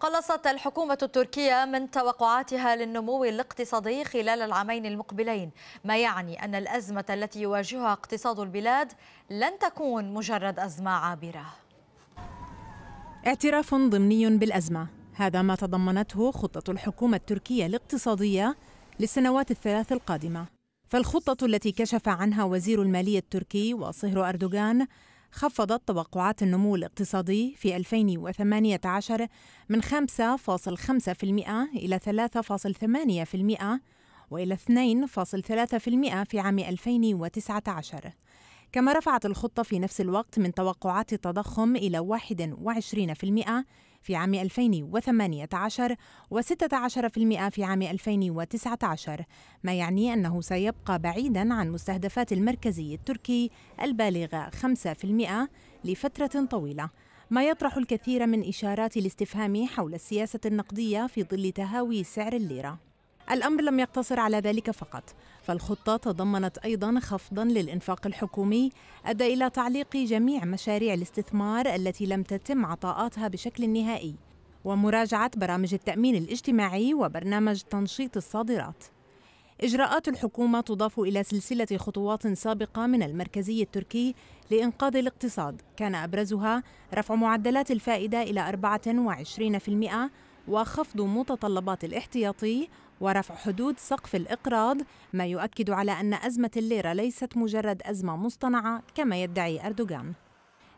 قلصت الحكومة التركية من توقعاتها للنمو الاقتصادي خلال العامين المقبلين ما يعني أن الأزمة التي يواجهها اقتصاد البلاد لن تكون مجرد أزمة عابرة. اعتراف ضمني بالأزمة. هذا ما تضمنته خطة الحكومة التركية الاقتصادية للسنوات الثلاث القادمة. فالخطة التي كشف عنها وزير المالية التركي وصهر أردوغان خفضت توقعات النمو الاقتصادي في 2018 من 5.5% إلى 3.8% وإلى 2.3% في عام 2019 كما رفعت الخطة في نفس الوقت من توقعات التضخم إلى 21% في عام 2018 و16% في عام 2019 ما يعني أنه سيبقى بعيدا عن مستهدفات المركزي التركي البالغة 5% لفترة طويلة. ما يطرح الكثير من إشارات الاستفهام حول السياسة النقدية في ظل تهاوي سعر الليرة. الأمر لم يقتصر على ذلك فقط فالخطة تضمنت أيضا خفضا للإنفاق الحكومي أدى إلى تعليق جميع مشاريع الاستثمار التي لم تتم عطاءاتها بشكل نهائي ومراجعة برامج التأمين الاجتماعي وبرنامج تنشيط الصادرات. إجراءات الحكومة تضاف إلى سلسلة خطوات سابقة من المركزي التركي لإنقاذ الاقتصاد كان أبرزها رفع معدلات الفائدة إلى 24% وخفض متطلبات الاحتياطي ورفع حدود سقف الإقراض ما يؤكد على أن أزمة الليرة ليست مجرد أزمة مصطنعة كما يدعي أردوغان.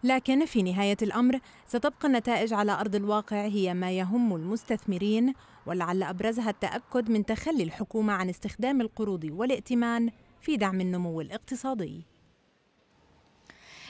لكن في نهاية الأمر ستبقى النتائج على أرض الواقع هي ما يهم المستثمرين ولعل أبرزها التأكد من تخلي الحكومة عن استخدام القروض والائتمان في دعم النمو الاقتصادي.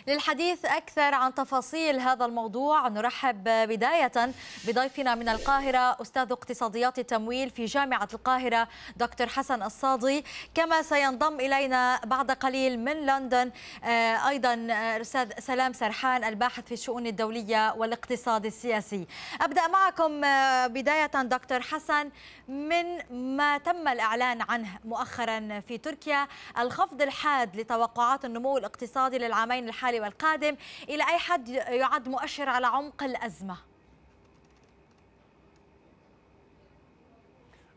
للحديث أكثر عن تفاصيل هذا الموضوع نرحب بداية بضيفنا من القاهرة أستاذ اقتصاديات التمويل في جامعة القاهرة دكتور حسن الصادي. كما سينضم إلينا بعد قليل من لندن آه، أيضا أستاذ سلام سرحان الباحث في الشؤون الدولية والاقتصاد السياسي. أبدأ معكم آه، بداية دكتور حسن من ما تم الإعلان عنه مؤخرا في تركيا الخفض الحاد لتوقعات النمو الاقتصادي للعامين الحالي والقادم. إلى أي حد يعد مؤشر على عمق الأزمة؟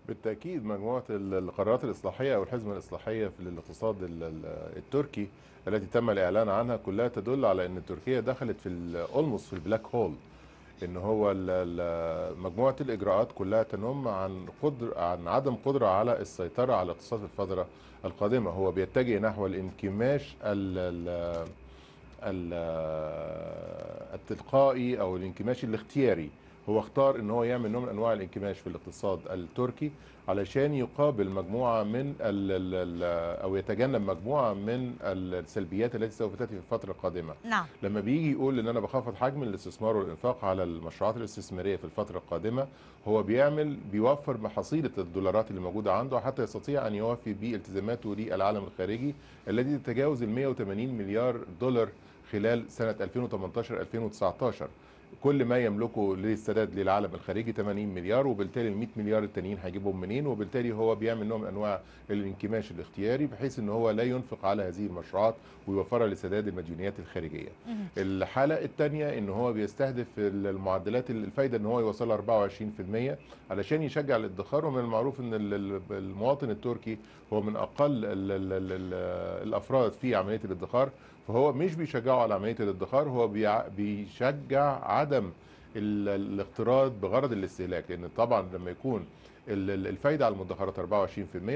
بالتأكيد مجموعة القرارات الإصلاحية أو الحزمه الاصلاحيه في الاقتصاد التركي التي تم الإعلان عنها كلها تدل على إن تركيا دخلت في almost في ال black hole إن هو مجموعة الإجراءات كلها تنم عن قدر عن عدم قدرة على السيطرة على الاقتصاد في الفترة القادمة. هو بيتجه نحو الانكماش التلقائي أو الانكماش الاختياري هو اختار إن هو يعمل نوع من أنواع الانكماش في الاقتصاد التركي علشان يقابل مجموعة من ال ال أو يتجنب مجموعة من السلبيات التي سوف تأتي في الفترة القادمة. نعم. لما بيجي يقول إن أنا بخفض حجم الاستثمار والإنفاق على المشروعات الاستثمارية في الفترة القادمة هو بيعمل بيوفر محاصيل الدولارات اللي موجودة عنده حتى يستطيع أن يوفي بالتزاماته للعالم الخارجي الذي تتجاوز ال 180 مليار دولار خلال سنة 2018-2019 كل ما يملكه للسداد للعالم الخارجي 80 مليار وبالتالي ال 100 مليار التانيين هيجيبهم منين؟ وبالتالي هو بيعمل نوع من أنواع الانكماش الاختياري بحيث إن هو لا ينفق على هذه المشروعات ويوفرها لسداد المديونيات الخارجية. الحالة الثانية إن هو بيستهدف المعدلات الفايدة إن هو يوصلها 24% علشان يشجع الادخار. ومن المعروف إن المواطن التركي هو من أقل الأفراد في عملية الادخار. فهو مش بيشجعه على عملية الادخار هو بيشجع عدم الاقتراض بغرض الاستهلاك لأن طبعا لما يكون الفايدة على المدخرات 24%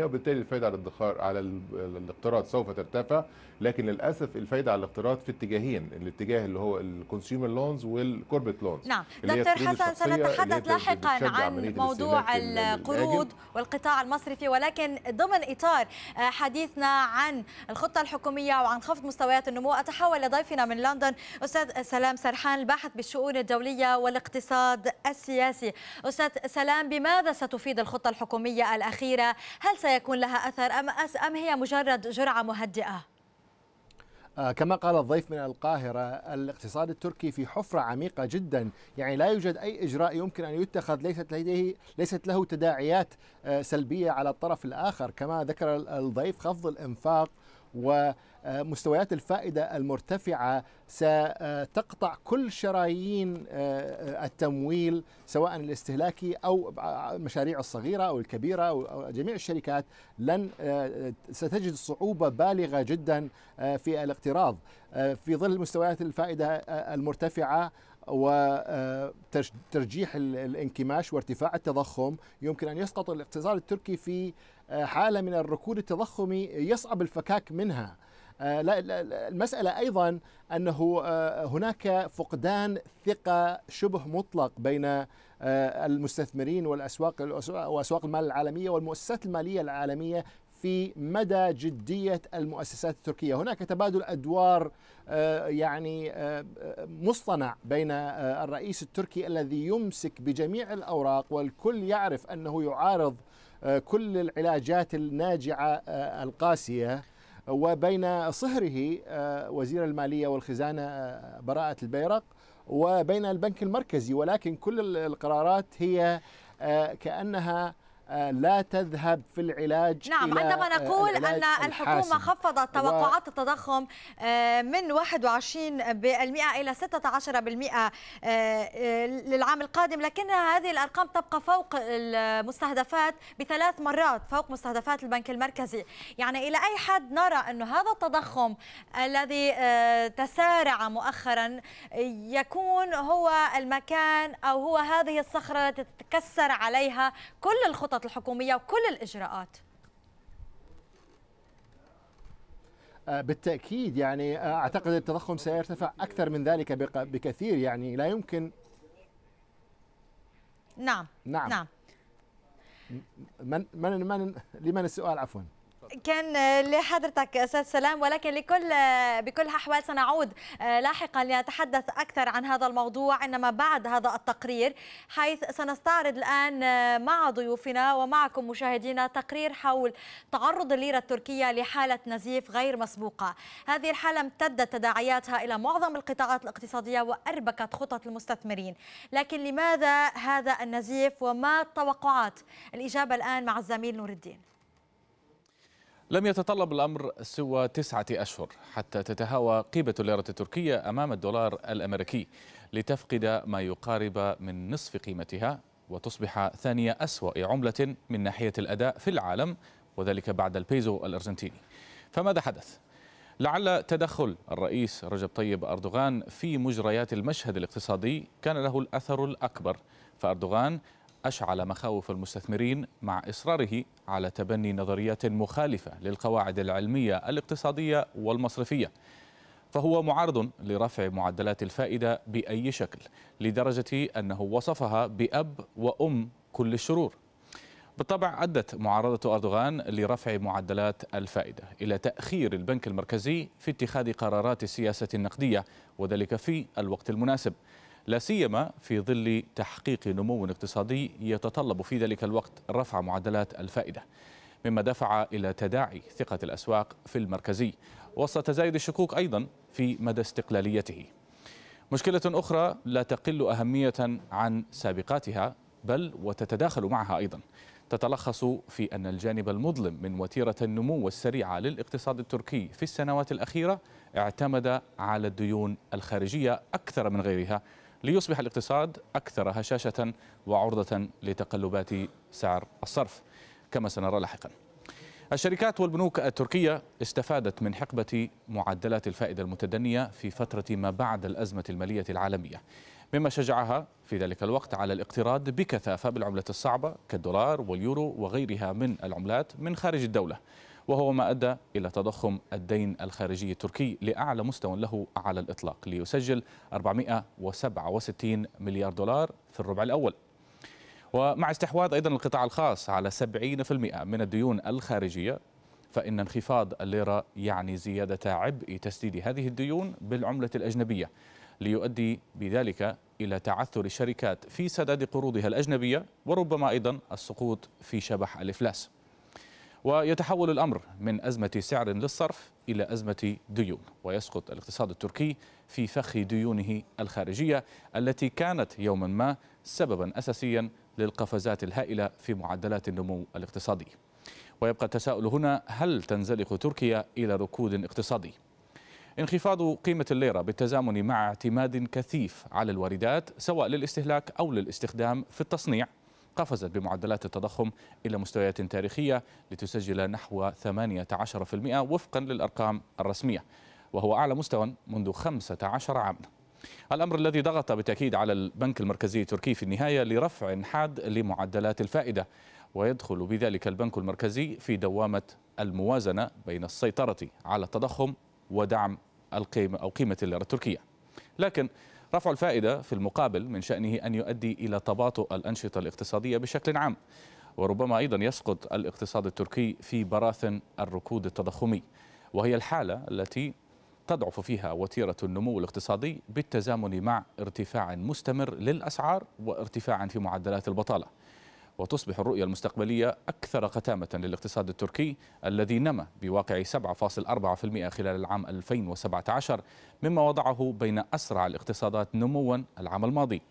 وبالتالي الفايدة على الادخار على الاقتراض سوف ترتفع. لكن للأسف الفايدة على الاقتراض في اتجاهين الاتجاه اللي هو الكونسيومر لونز والكوربت لونز نعم. دكتور حسن سنتحدث لاحقا عن موضوع القروض والقطاع المصرفي ولكن ضمن إطار حديثنا عن الخطة الحكومية وعن خفض مستويات النمو أتحول لضيفنا من لندن أستاذ سلام سرحان الباحث بالشؤون الدولية والاقتصاد السياسي. أستاذ سلام بماذا ستفيد الخطة الحكومية الأخيرة. هل سيكون لها أثر أم أم هي مجرد جرعة مهدئة؟ آه كما قال الضيف من القاهرة الاقتصاد التركي في حفرة عميقة جدا. يعني لا يوجد أي إجراء يمكن أن يتخذ. ليست لديه ليست له تداعيات آه سلبية على الطرف الآخر. كما ذكر الضيف خفض الإنفاق ومستويات الفائدة المرتفعة ستقطع كل شرايين التمويل سواء الاستهلاكي أو المشاريع الصغيرة أو الكبيرة أو جميع الشركات لن ستجد صعوبة بالغة جدا في الاقتراض. في ظل مستويات الفائدة المرتفعة وترجيح الانكماش وارتفاع التضخم يمكن أن يسقط الاقتصاد التركي في حالة من الركود التضخمي يصعب الفكاك منها. لا المسألة أيضا أنه هناك فقدان ثقة شبه مطلق بين المستثمرين والأسواق وأسواق المال العالمية والمؤسسات المالية العالمية في مدى جدية المؤسسات التركية. هناك تبادل أدوار يعني مصطنع بين الرئيس التركي الذي يمسك بجميع الأوراق والكل يعرف أنه يعارض كل العلاجات الناجعة القاسية وبين صهره وزير المالية والخزانة براءة البيرق وبين البنك المركزي. ولكن كل القرارات هي كأنها لا تذهب في العلاج نعم إلى عندما نقول أن الحكومة الحاسم. خفضت توقعات التضخم آه، من 21% إلى 16% آه، للعام القادم لكنها هذه الأرقام تبقى فوق المستهدفات بثلاث مرات فوق مستهدفات البنك المركزي يعني إلى أي حد نرى أن هذا التضخم الذي آه، تسارع مؤخرا يكون هو المكان أو هو هذه الصخرة التي تتكسر عليها كل الخطط الحكومية وكل الإجراءات. آه، بالتأكيد يعني آه، أعتقد التضخم سيرتفع أكثر من ذلك بكثير يعني لا يمكن. نعم. نعم, نعم. من من من لمن السؤال؟ عفوا. كان لحضرتك أستاذ سلام ولكن لكل بكل الاحوال سنعود لاحقا لنتحدث أكثر عن هذا الموضوع إنما بعد هذا التقرير حيث سنستعرض الآن مع ضيوفنا ومعكم مشاهدينا تقرير حول تعرض الليرة التركية لحالة نزيف غير مسبوقة. هذه الحالة امتدت تداعياتها إلى معظم القطاعات الاقتصادية وأربكت خطط المستثمرين. لكن لماذا هذا النزيف وما التوقعات؟ الإجابة الآن مع الزميل نور الدين. لم يتطلب الأمر سوى تسعة أشهر حتى تتهاوى قيمة الليرة التركية أمام الدولار الأمريكي لتفقد ما يقارب من نصف قيمتها وتصبح ثانية أسوأ عملة من ناحية الأداء في العالم وذلك بعد البيزو الأرجنتيني فماذا حدث؟ لعل تدخل الرئيس رجب طيب أردوغان في مجريات المشهد الاقتصادي كان له الأثر الأكبر فأردوغان أشعل مخاوف المستثمرين مع إصراره على تبني نظريات مخالفة للقواعد العلمية الاقتصادية والمصرفية فهو معارض لرفع معدلات الفائدة بأي شكل لدرجة أنه وصفها بأب وأم كل الشرور. بالطبع أدت معارضة أردوغان لرفع معدلات الفائدة إلى تأخير البنك المركزي في اتخاذ قرارات السياسة النقدية وذلك في الوقت المناسب. لا سيما في ظل تحقيق نمو اقتصادي يتطلب في ذلك الوقت رفع معدلات الفائدة مما دفع إلى تداعي ثقة الأسواق في المركزي وسط تزايد الشكوك أيضا في مدى استقلاليته. مشكلة أخرى لا تقل أهمية عن سابقاتها بل وتتداخل معها أيضا. تتلخص في أن الجانب المظلم من وتيرة النمو السريعة للاقتصاد التركي في السنوات الأخيرة اعتمد على الديون الخارجية أكثر من غيرها ليصبح الاقتصاد أكثر هشاشة وعرضة لتقلبات سعر الصرف كما سنرى لاحقا. الشركات والبنوك التركية استفادت من حقبة معدلات الفائدة المتدنية في فترة ما بعد الأزمة المالية العالمية مما شجعها في ذلك الوقت على الاقتراض بكثافة بالعملة الصعبة كالدولار واليورو وغيرها من العملات من خارج الدولة. وهو ما أدى إلى تضخم الدين الخارجي التركي لأعلى مستوى له على الإطلاق ليسجل 467 مليار دولار في الربع الأول. ومع استحواذ أيضا القطاع الخاص على 70% من الديون الخارجية فإن انخفاض الليرة يعني زيادة عبء تسديد هذه الديون بالعملة الأجنبية ليؤدي بذلك إلى تعثر الشركات في سداد قروضها الأجنبية وربما أيضا السقوط في شبح الإفلاس. ويتحول الأمر من أزمة سعر للصرف إلى أزمة ديون. ويسقط الاقتصاد التركي في فخ ديونه الخارجية التي كانت يوما ما سببا أساسيا للقفزات الهائلة في معدلات النمو الاقتصادي. ويبقى التساؤل هنا هل تنزلق تركيا إلى ركود اقتصادي؟ انخفاض قيمة الليرة بالتزامن مع اعتماد كثيف على الواردات سواء للاستهلاك أو للاستخدام في التصنيع. قفزت بمعدلات التضخم إلى مستويات تاريخية لتسجل نحو 18% وفقا للأرقام الرسمية وهو أعلى مستوى منذ 15 عاما. الأمر الذي ضغط بالتأكيد على البنك المركزي التركي في النهاية لرفع حاد لمعدلات الفائدة ويدخل بذلك البنك المركزي في دوامة الموازنة بين السيطرة على التضخم ودعم القيمة أو قيمة الليرة التركية. لكن رفع الفائدة في المقابل من شأنه أن يؤدي إلى تباطؤ الأنشطة الاقتصادية بشكل عام وربما أيضا يسقط الاقتصاد التركي في براثن الركود التضخمي. وهي الحالة التي تضعف فيها وتيرة النمو الاقتصادي بالتزامن مع ارتفاع مستمر للأسعار وارتفاع في معدلات البطالة. وتصبح الرؤية المستقبلية أكثر قتامة للاقتصاد التركي الذي نما بواقع 7.4% خلال العام 2017 مما وضعه بين أسرع الاقتصادات نموا العام الماضي.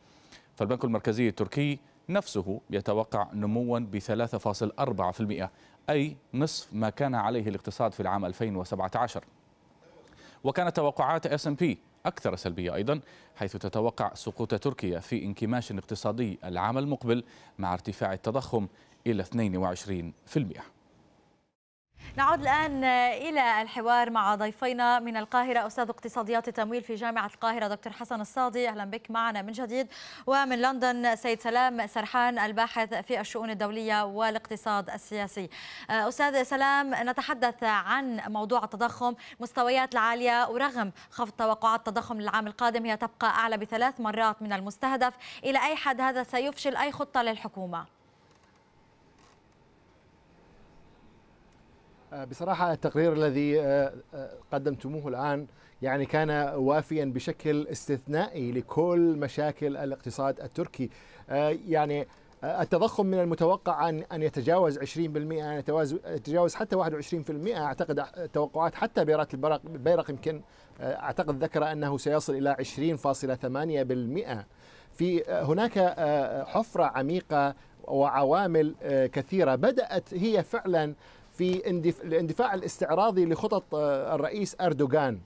فالبنك المركزي التركي نفسه يتوقع نموا ب 3.4% أي نصف ما كان عليه الاقتصاد في العام 2017 وكانت توقعات S&P أكثر سلبية أيضا حيث تتوقع سقوط تركيا في انكماش اقتصادي العام المقبل مع ارتفاع التضخم إلى 22%. نعود الآن إلى الحوار مع ضيفينا من القاهرة أستاذ اقتصاديات التمويل في جامعة القاهرة دكتور حسن الصادي أهلا بك معنا من جديد. ومن لندن سيد سلام سرحان الباحث في الشؤون الدولية والاقتصاد السياسي. أستاذ سلام نتحدث عن موضوع التضخم مستويات العالية ورغم خفض توقعات التضخم للعام القادم هي تبقى أعلى بثلاث مرات من المستهدف. إلى أي حد هذا سيفشل؟ أي خطة للحكومة؟ بصراحة التقرير الذي آه، آه، قدمتموه الآن يعني كان وافيا بشكل استثنائي لكل مشاكل الاقتصاد التركي. يعني التضخم من المتوقع أن أن يتجاوز 20% أن يتجاوز حتى 21% أعتقد توقعات حتى بيرات البرق البيرق يمكن أعتقد ذكر أنه سيصل إلى 20.8% في هناك حفرة عميقة وعوامل كثيرة بدأت هي فعلا في الاندفاع الاستعراضي لخطط آه، الرئيس أردوغان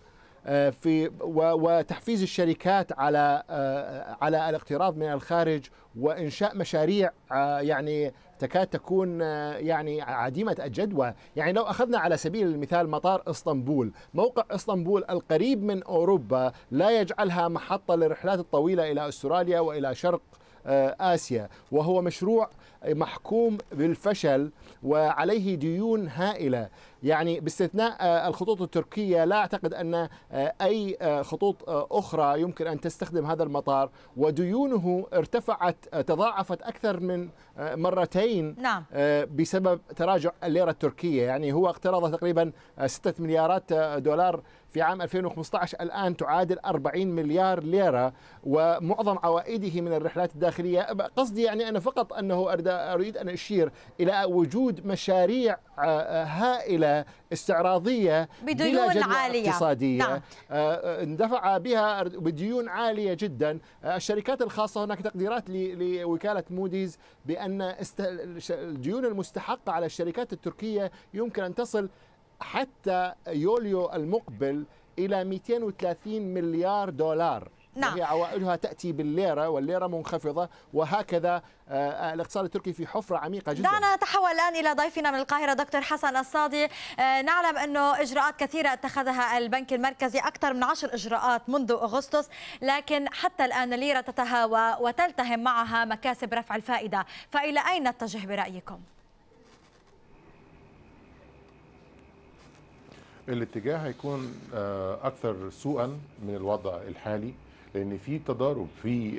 آه، في وتحفيز الشركات على آه، على الاقتراض من الخارج وإنشاء مشاريع يعني تكاد تكون يعني عديمة الجدوى، يعني لو أخذنا على سبيل المثال مطار إسطنبول، موقع إسطنبول القريب من أوروبا لا يجعلها محطة للرحلات الطويلة إلى أستراليا وإلى شرق آسيا، وهو مشروع محكوم بالفشل وعليه ديون هائلة. يعني باستثناء آه، الخطوط التركية لا أعتقد أن آه، أي آه، خطوط أخرى يمكن أن تستخدم هذا المطار وديونه ارتفعت تضاعفت أكثر من مرتين نعم. بسبب تراجع الليرة التركية. يعني هو اقترض تقريبا 6 مليارات دولار في عام 2015 الآن تعادل 40 مليار ليرة ومعظم عوائده من الرحلات الداخلية. قصدي يعني أنا فقط أنه أريد أن أشير إلى وجود مشاريع هائلة استعراضية بديون عالية. اقتصادية. نعم. اندفع بها بديون عالية جدا. الشركات الخاصة هناك تقديرات لوكالة موديز بأن الديون المستحقة على الشركات التركية يمكن أن تصل حتى يوليو المقبل إلى 230 مليار دولار. نعم. وهي عوائدها تأتي بالليرة والليرة منخفضة وهكذا آه، الاقتصاد التركي في حفرة عميقة جدا دعنا نتحول الآن إلى ضيفنا من القاهرة دكتور حسن الصادي آه، نعلم أنه إجراءات كثيرة اتخذها البنك المركزي أكثر من عشر إجراءات منذ أغسطس لكن حتى الآن الليرة تتهاوى وتلتهم معها مكاسب رفع الفائدة فإلى أين نتجه برأيكم؟ الاتجاه هيكون آه، أكثر سوءا من الوضع الحالي لأن في تضارب في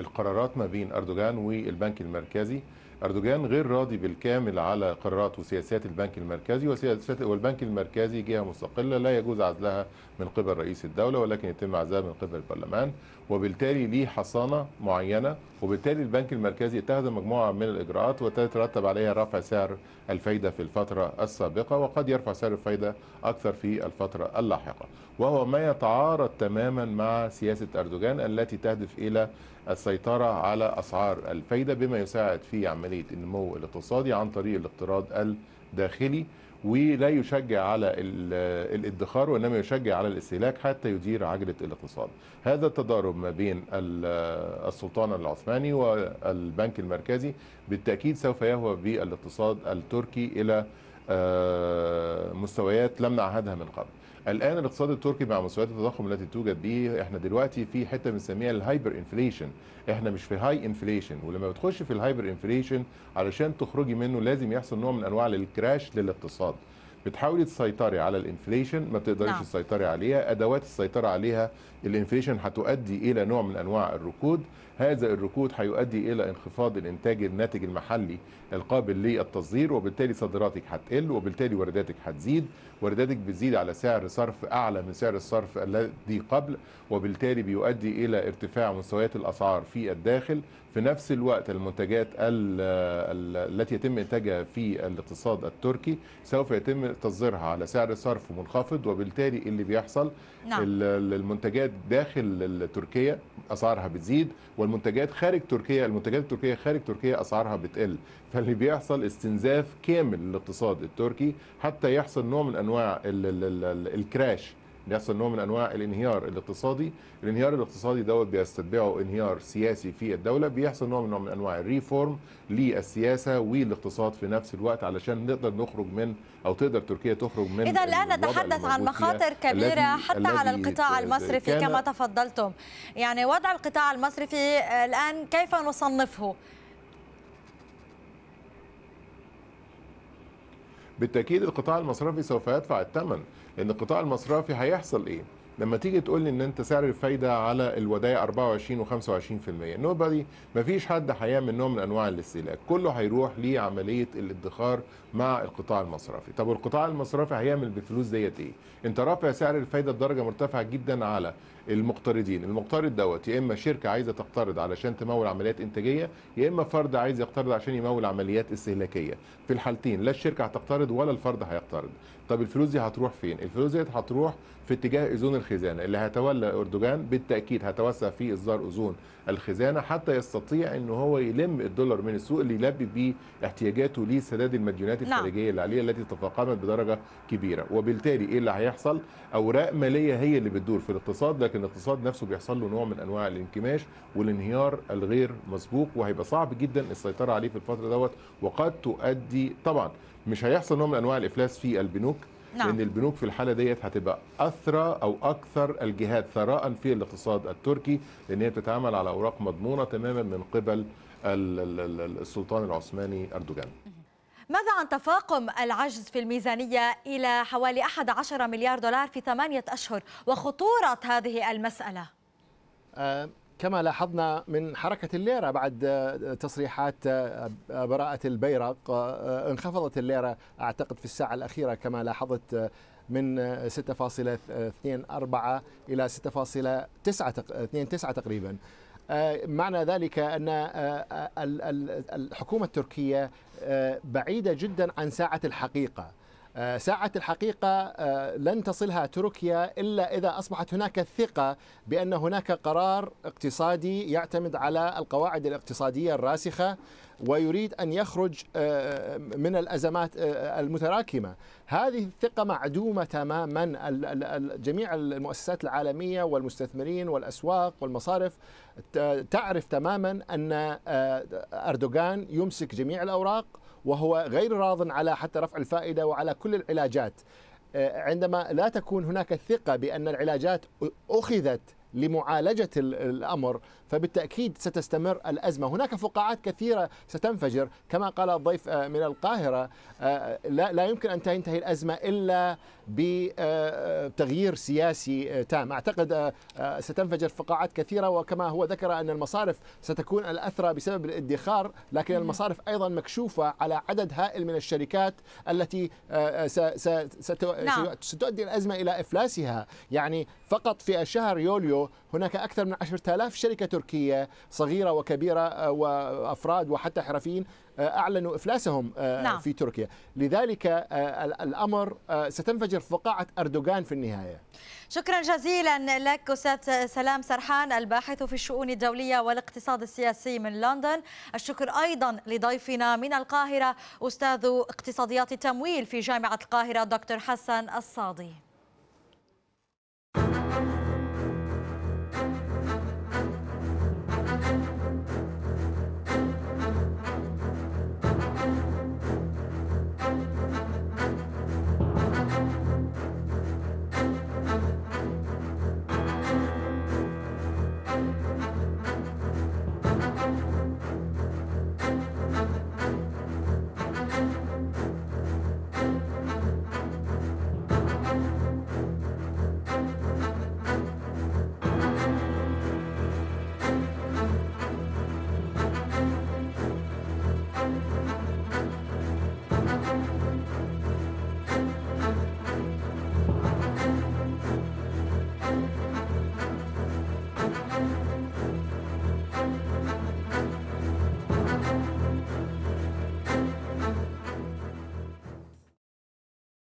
القرارات ما بين أردوغان والبنك المركزي. أردوغان غير راضي بالكامل على قرارات وسياسات البنك المركزي وسياسات والبنك المركزي جهة مستقلة لا يجوز عزلها من قبل رئيس الدولة ولكن يتم عزلها من قبل البرلمان. وبالتالي ليه حصانة معينة وبالتالي البنك المركزي اتخذ مجموعة من الإجراءات وتترتب عليها رفع سعر الفايدة في الفترة السابقة وقد يرفع سعر الفايدة أكثر في الفترة اللاحقة. وهو ما يتعارض تماما مع سياسة أردوغان التي تهدف إلى السيطرة على أسعار الفايدة بما يساعد في عملية النمو الاقتصادي عن طريق الاقتراض الداخلي ولا يشجع على ال- الادخار وإنما يشجع على الاستهلاك حتى يدير عجلة الاقتصاد. هذا التضارب ما بين ال- السلطان العثماني والبنك المركزي بالتأكيد سوف يهوى بالاقتصاد التركي إلى آه، مستويات لم نعهدها من قبل. الآن الاقتصاد التركي مع مستويات التضخم التي توجد به إحنا دلوقتي في حتة بنسميها ال hyper inflation. إحنا مش في high inflation. ولما بتخش في ال hyper inflation علشان تخرجي منه لازم يحصل نوع من أنواع ال crash للاقتصاد. بتحاولي تسيطري على ال inflation ما بتقدريش نعم. تسيطري عليها. أدوات السيطرة عليها ال inflation هتؤدي إلى نوع من أنواع الركود. هذا الركود هيؤدي إلى انخفاض الإنتاج الناتج المحلي القابل للتصدير وبالتالي صادراتك هتقل وبالتالي وارداتك هتزيد وارداتك بتزيد على سعر صرف أعلى من سعر الصرف الذي قبل وبالتالي بيؤدي إلى ارتفاع مستويات الأسعار في الداخل في نفس الوقت المنتجات ال- ال- التي يتم إنتاجها في الاقتصاد التركي سوف يتم تصديرها على سعر صرف منخفض وبالتالي اللي بيحصل نعم. ال- ال- المنتجات داخل تركيا أسعارها بتزيد والمنتجات خارج تركيا المنتجات التركية خارج تركيا أسعارها بتقل فاللي بيحصل استنزاف كامل للاقتصاد التركي حتى يحصل نوع من أنواع ال ال ال الكراش. يحصل نوع من أنواع الانهيار الاقتصادي. الانهيار الاقتصادي دوت بيستتبعه انهيار سياسي في الدولة. بيحصل نوع من نوع من أنواع الريفورم للسياسة والاقتصاد في نفس الوقت علشان نقدر نخرج من أو تقدر تركيا تخرج من الآن الوضع نتحدث عن مخاطر كبيرة الذي- حتى على القطاع المصرفي كما تفضلتم. يعني وضع القطاع المصرفي الآن كيف نصنفه؟ بالتأكيد القطاع المصرفي سوف يدفع الثمن. لأن القطاع المصرفي هيحصل إيه؟ لما تيجي تقول لي إن أنت سعر الفايدة على الودائع 24 و25% نوبادي مفيش حد هيعمل نوع من أنواع الاستهلاك. كله هيروح لعملية الادخار مع القطاع المصرفي. طب والقطاع المصرفي هيعمل بالفلوس ديت إيه؟ أنت رافع سعر الفايدة بدرجة مرتفعة جدا على المقترضين. المقترض دوت يا إما شركة عايزة تقترض علشان تمول عمليات إنتاجية يا إما فرد عايز يقترض عشان يمول عمليات استهلاكية. في الحالتين لا الشركة هتقترض ولا الفرد هيقترض. طب الفلوس دي هتروح فين؟ الفلوس دي هتروح في اتجاه أذون الخزانة اللي هيتولى أردوغان بالتأكيد هيتوسع في إصدار أذون الخزانة حتى يستطيع إن هو يلم الدولار من السوق اللي يلبي بيه احتياجاته لسداد المديونات نعم. الخارجية اللي عليه التي تفاقمت بدرجة كبيرة. وبالتالي إيه اللي هيحصل؟ أوراق مالية هي اللي بتدور في الاقتصاد لكن الاقتصاد نفسه بيحصل له نوع من أنواع الانكماش والانهيار الغير مسبوق وهيبقى صعب جدا السيطرة عليه في الفترة دوت وقد تؤدي طبعا مش هيحصل نوع من أنواع الإفلاس في البنوك. نعم. لأن البنوك في الحالة ديت هتبقى أثرى أو أكثر الجهات ثراء في الاقتصاد التركي لأن هي بتتعامل على أوراق مضمونة تماما من قبل ال- ال- ال- السلطان العثماني أردوغان ماذا عن تفاقم العجز في الميزانية إلى حوالي 11 مليار دولار في ثمانية أشهر وخطورة هذه المسألة؟ كما لاحظنا من حركة الليرة بعد تصريحات براءة البيرق انخفضت الليرة أعتقد في الساعة الأخيرة كما لاحظت من آه، 6.24 إلى 6.29 تقريبا. معنى ذلك أن ال- ال- الحكومة التركية بعيدة جدا عن ساعة الحقيقة. ساعة الحقيقة آه، لن تصلها تركيا إلا إذا أصبحت هناك ثقة بأن هناك قرار اقتصادي يعتمد على القواعد الاقتصادية الراسخة ويريد أن يخرج آه، من الأزمات آه، المتراكمة. هذه الثقة معدومة تماما جميع المؤسسات العالمية والمستثمرين والأسواق والمصارف. تعرف تماما أن آه، أردوغان يمسك جميع الأوراق وهو غير راض على حتى رفع الفائدة وعلى كل العلاجات. آه، عندما لا تكون هناك ثقة بأن العلاجات أخذت لمعالجة ال- الأمر فبالتأكيد ستستمر الأزمة. هناك فقاعات كثيرة ستنفجر. كما قال الضيف آه، من القاهرة آه، لا, لا يمكن أن تنتهي الأزمة إلا بتغيير سياسي آه، تام. أعتقد ستنفجر فقاعات كثيرة. وكما هو ذكر أن المصارف ستكون الأثرى بسبب الادخار لكن المصارف أيضا مكشوفة على عدد هائل من الشركات التي نعم. ستؤدي الأزمة إلى إفلاسها. يعني فقط في الشهر يوليو هناك أكثر من 10000 شركة تركية صغيرة وكبيرة وأفراد وحتى حرفيين أعلنوا إفلاسهم نعم. في تركيا. لذلك الأمر ستنفجر فقاعة أردوغان في النهاية. شكرا جزيلا لك أستاذ سلام سرحان الباحث في الشؤون الدولية والاقتصاد السياسي من لندن. الشكر أيضا لضيفنا من القاهرة أستاذ اقتصاديات التمويل في جامعة القاهرة دكتور حسن الصادي.